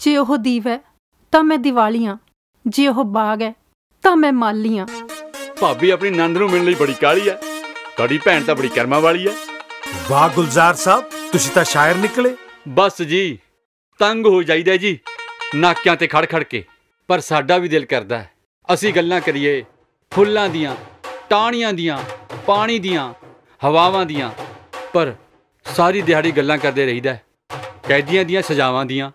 ਜੇ ਉਹ ਦੀਵ ਹੈ ਤਾਂ ਮੈਂ ਦੀਵਾਲੀਆਂ ਜੇ ਉਹ ਬਾਗ ਹੈ ਤਾਂ ਮੈਂ ਮਾਲੀਆਂ ਭਾਬੀ ਆਪਣੀ ਨੰਦ ਨੂੰ ਮਿਲਣ ਲਈ ਬੜੀ ਕਾਹਲੀ ਹੈ। ਤੁਹਾਡੀ ਭੈਣ ਤਾਂ ਬੜੀ ਕਰਮਾਂ ਵਾਲੀ ਹੈ। ਵਾਹ ਗੁਲਜ਼ਾਰ ਸਾਹਿਬ ਤੁਸੀਂ ਤਾਂ ਸ਼ਾਇਰ ਨਿਕਲੇ। ਬਸ ਜੀ ਤੰਗ ਹੋ ਜਾਈਦਾ ਜੀ ਨਾਕਿਆਂ ਤੇ ਖੜ ਖੜ ਕੇ ਪਰ ਸਾਡਾ ਵੀ ਦਿਲ ਕਰਦਾ ਹੈ। ਅਸੀਂ ਗੱਲਾਂ ਕਰੀਏ ਫੁੱਲਾਂ ਦੀਆਂ ਟਾਹਣੀਆਂ ਦੀਆਂ ਪਾਣੀ ਦੀਆਂ ਹਵਾਵਾਂ ਦੀਆਂ ਪਰ ਸਾਰੀ ਦਿਹਾੜੀ ਗੱਲਾਂ ਕਰਦੇ ਰਹੀਦਾ ਹੈ। ਕੈਦੀਆਂ ਦੀਆਂ ਸਜ਼ਾਵਾਂ ਦੀਆਂ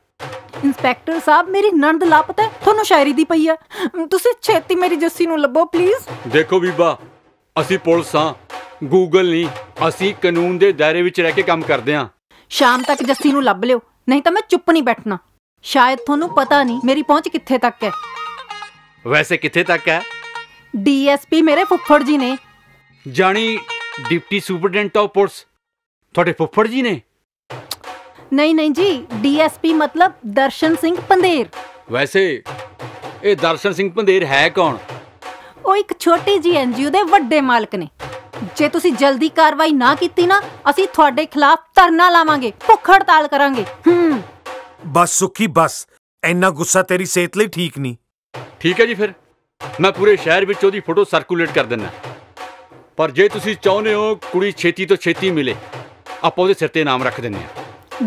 ਇੰਸਪੈਕਟਰ ਸਾਹਿਬ ਮੇਰੀ ਨਣਦ ਲਾਪਤਾ ਹੈ ਤੁਹਾਨੂੰ ਸ਼ਾਇਰੀ ਦੀ ਪਈ ਹੈ ਤੁਸੀਂ ਛੇਤੀ ਮੇਰੀ ਜੱਸੀ ਨੂੰ ਲੱਭੋ ਪਲੀਜ਼ ਦੇਖੋ ਬੀਬਾ ਅਸੀਂ ਪੁਲਿਸ ਹਾਂ ਗੂਗਲ ਨਹੀਂ ਅਸੀਂ ਕਾਨੂੰਨ ਦੇ ਦਾਇਰੇ ਵਿੱਚ ਰਹਿ ਕੇ ਕੰਮ ਕਰਦੇ ਹਾਂ। ਸ਼ਾਮ ਤੱਕ ਜੱਸੀ ਨੂੰ ਲੱਭ ਲਿਓ ਨਹੀਂ ਤਾਂ ਮੈਂ ਚੁੱਪ ਨਹੀਂ ਬੈਠਣਾ। ਸ਼ਾਇਦ ਤੁਹਾਨੂੰ ਪਤਾ ਨਹੀਂ ਮੇਰੀ ਪਹੁੰਚ ਕਿੱਥੇ ਤੱਕ ਹੈ। ਵੈਸੇ ਕਿੱਥੇ ਤੱਕ ਹੈ? ਡੀਐਸਪੀ ਮੇਰੇ ਫੁੱਫੜ ਜੀ ਨੇ। ਜਾਣੀ ਡਿਪਟੀ ਸੁਪਰਡੈਂਟ ਆਫ ਪੁਲਿਸ। ਤੁਹਾਡੇ ਫੁੱਫੜ ਜੀ ਨੇ? ਨਹੀਂ ਨਹੀਂ ਜੀ ਡੀਐਸਪੀ ਮਤਲਬ ਦਰਸ਼ਨ ਸਿੰਘ ਪੰਦੇਰ ਵੈਸੇ ਇਹ ਦਰਸ਼ਨ ਸਿੰਘ ਪੰਦੇਰ ਹੈ ਕੌਣ? ਉਹ ਇੱਕ ਛੋਟੀ ਜੀ ਐਨਜੀਓ ਦੇ ਵੱਡੇ ਮਾਲਕ ਨੇ। ਜੇ ਤੁਸੀਂ ਜਲਦੀ ਕਾਰਵਾਈ ਨਾ ਕੀਤੀ ਨਾ ਅਸੀਂ ਤੁਹਾਡੇ ਖਿਲਾਫ ਧਰਨਾ ਲਾਵਾਂਗੇ ਭੁੱਖ ਹੜਤਾਲ ਕਰਾਂਗੇ। ਹੂੰ। ਬਸ ਸੁਖੀ ਬਸ। ਇੰਨਾ ਗੁੱਸਾ ਤੇਰੀ ਸਿਹਤ ਲਈ ਠੀਕ ਨਹੀਂ। ਠੀਕ ਹੈ ਜੀ ਫਿਰ। ਮੈਂ ਪੂਰੇ ਸ਼ਹਿਰ ਵਿੱਚ ਉਹਦੀ ਫੋਟੋ ਸਰਕੂਲੇਟ ਕਰ ਦਿੰਦਾ। ਪਰ ਜੇ ਤੁਸੀਂ ਚਾਹੁੰਦੇ ਹੋ ਕੁੜੀ ਛੇਤੀ ਤੋਂ ਛੇਤੀ ਮਿਲੇ ਆਪਾਂ ਉਹਦੇ ਸਿਰ ਤੇ ਨਾਮ ਰੱਖ ਦਿੰਦੇ ਹਾਂ।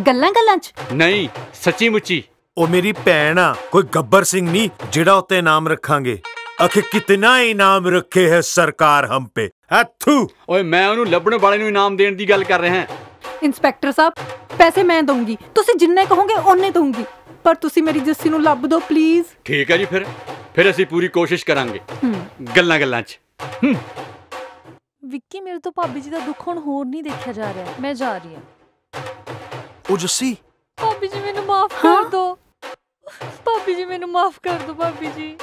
ਗੱਲਾਂ ਗੱਲਾਂ 'ਚ? ਨਹੀਂ ਸੱਚੀ ਮੁੱਚੀ। ਉਹ ਮੇਰੀ ਭੈਣ ਆ ਕੋਈ ਗੱਬਰ ਸਿੰਘ ਨਹੀਂ ਜਿਹੜਾ ਉੱਤੇ ਨਾਮ ਰੱਖਾਂਗੇ। ਅਖੇ ਕਿਤਨਾ ਇਨਾਮ ਰੱਖੇ ਹੈ ਸਰਕਾਰ ਹਮ ਪੇ। ਅਥੂ ਓਏ ਮੈਂ ਉਹਨੂੰ ਲੱਭਣ ਵਾਲੇ ਨੂੰ ਇਨਾਮ ਦੇਣ ਦੀ ਗੱਲ ਕਰ ਰਿਹਾ ਹਾਂ। ਇੰਸਪੈਕਟਰ ਸਾਹਿਬ ਪੈਸੇ ਮੈਂ ਦਊਂਗੀ। ਤੁਸੀਂ ਜਿੰਨੇ ਕਹੋਗੇ ਓਨੇ ਦਊਂਗੀ। ਪਰ ਤੁਸੀਂ ਮੇਰੀ ਜੱਸੀ ਨੂੰ ਲੱਭ ਦਿਓ ਪਲੀਜ਼ ਠੀਕ ਹੈ ਜੀ ਫਿਰ। ਫਿਰ ਅਸੀਂ ਪੂਰੀ ਕੋਸ਼ਿਸ਼ ਕਰਾਂਗੇ। ਗੱਲਾਂ ਗੱਲਾਂ 'ਚ। ਵਿੱਕੀ ਮੇਰੇ ਤੋਂ ਭਾਬੀ ਜੀ ਦਾ ਦੁੱਖ ਹੁਣ ਹੋਰ ਨਹੀਂ ਦੇਖਿਆ ਜਾ ਰਿਹਾ। ਮੈਂ ਜਾ ਰਹੀ ਹਾਂ। ਉਹ ਜੱਸੀ। ਭਾਬੀ ਜੀ ਮੈਨੂੰ ਮਾਫ? ਕਰ ਦਿਓ ਭਾਬੀ ਜੀ ਮੈਨੂੰ ਮਾਫ ਕਰ ਦਿਓ ਭਾਬੀ ਜੀ।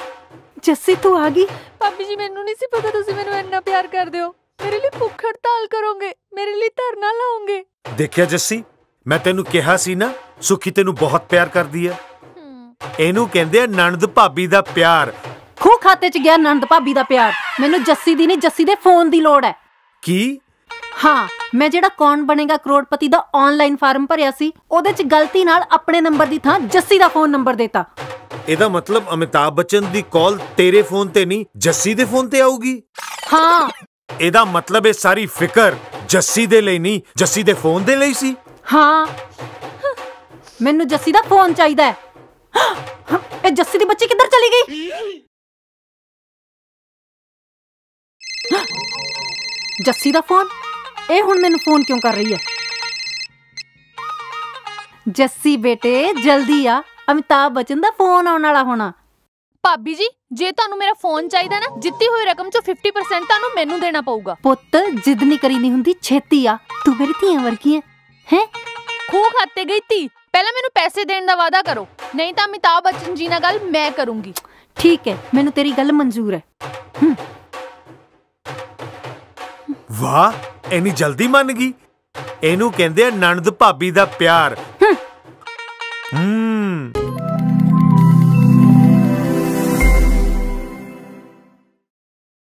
ਜੱਸੀ ਤੂੰ ਆ ਗਈ? ਭਾਬੀ ਜੀ ਮੈਨੂੰ ਨਹੀਂ ਸੀ ਪਤਾ ਤੁਸੀਂ ਮੈਨੂੰ ਇੰਨਾ ਪਿਆਰ ਕਰਦੇ ਹੋ। ਮੇਰੇ ਲਈ ਭੁੱਖ ਹੜਤਾਲ ਕਰੋਗੇ ਮੇਰੇ ਲਈ ਧਰਨਾ ਲਾਓਗੇ। ਦੇਖਿਆ ਜੱਸੀ ਮੈਂ ਤੈਨੂੰ ਕਿਹਾ ਸੀ ਨਾ ਸੁਖੀ ਤੈਨੂੰ ਬਹੁਤ ਪਿਆਰ ਕਰਦੀ ਹੈ। ਇਹਨੂੰ ਕਹਿੰਦੇ ਆ ਨਣਦ ਭਾਬੀ ਦਾ ਪਿਆਰ। ਖੂ ਖਾਤੇ 'ਚ ਗਿਆ ਨੰਦ ਭਾਬੀ ਦਾ ਪਿਆਰ। ਮੈਨੂੰ ਜੱਸੀ ਦੀ ਨਹੀਂ ਜੱਸੀ ਦੇ ਫੋਨ ਦੀ ਲੋੜ ਹੈ। ਕੀ? ਹਾਂ ਮੈਂ ਜਿਹੜਾ ਕੌਣ ਬਣੇਗਾ ਕਰੋੜਪਤੀ ਦਾ ਆਨਲਾਈਨ ਫਾਰਮ ਭਰਿਆ ਸੀ ਉਹਦੇ 'ਚ ਗਲਤੀ ਨਾਲ ਆਪਣੇ ਨੰਬਰ ਦੀ ਥਾਂ ਜੱਸੀ ਦਾ ਫੋਨ ਨੰਬਰ ਦਿੱਤਾ। ਇਹਦਾ ਮਤਲਬ ਅਮਿਤਾਭ ਬੱਚਨ ਦੀ ਕਾਲ ਤੇਰੇ ਫੋਨ ਤੇ ਨਹੀਂ ਜੱਸੀ ਦੇ ਫੋਨ ਤੇ ਆਊਗੀ? ਹਾਂ। ਇਹਦਾ ਮਤਲਬ ਇਹ ਸਾਰੀ ਫਿਕਰ ਜੱਸੀ ਦੇ ਲਈ ਨਹੀਂ ਜੱਸੀ ਦੇ ਫੋਨ ਦੇ ਲਈ ਸੀ? ਹਾਂ। ਮੈਨੂੰ ਜੱਸੀ ਦਾ ਫੋਨ ਚਾਹੀਦਾ ਹੈ। ਇਹ ਜੱਸੀ ਦੀ ਬੱਚੀ ਕਿੱਧਰ ਚਲੀ ਗਈ? ਜੱਸੀ ਦਾ ਫੋਨ ਇਹ ਹੁਣ ਮੈਨੂੰ ਫੋਨ ਕਿਉਂ ਕਰ ਰਹੀ ਹੈ? ਜੱਸੀ ਬੇਟੇ ਜਲਦੀ ਆ। ਅਮਿਤਾਭ ਬਚਨ ਦਾ ਫੋਨ ਆਉਣ ਵਾਲਾ ਹੋਣਾ। ਭਾਬੀ ਜੀ ਜੇ ਤੁਹਾਨੂੰ ਮੇਰਾ ਫੋਨ ਚਾਹੀਦਾ ਨਾ ਜਿੱਤੀ ਹੋਈ ਰਕਮ ਚੋਂ 50% ਤੁਹਾਨੂੰ ਮੈਨੂੰ ਦੇਣਾ ਪਊਗਾ। ਪੁੱਤ ਜਿੱਦ ਨਹੀਂ ਕਰੀਦੀ ਹੁੰਦੀ ਛੇਤੀ ਆ। ਤੂੰ ਮੇਰੀ ਧੀਆਂ ਵਰਗੀ ਹੈ ਹੈ? ਖੂਹ ਖਾਤੇ ਗਈ ਤੀ ਪਹਿਲਾਂ ਮੈਨੂੰ ਪੈਸੇ ਦੇਣ ਦਾ ਵਾਅਦਾ ਕਰੋ। ਨਹੀਂ ਤਾਂ ਅਮਿਤਾਭ ਬੱਚਨ ਜੀ ਨਾਲ ਗੱਲ ਮੈਂ ਕਰੂੰਗੀ। ਠੀਕ ਹੈ ਮੈਨੂੰ ਤੇਰੀ ਗੱਲ ਮਨਜ਼ੂਰ ਹੈ। ਵਾਹ ਐਨੀ ਜਲਦੀ ਮੰਨ ਗਈ? ਇਹਨੂੰ ਕਹਿੰਦੇ ਆ ਨਣਦ ਭਾਬੀ ਦਾ ਪਿਆਰ। ਹੂੰ।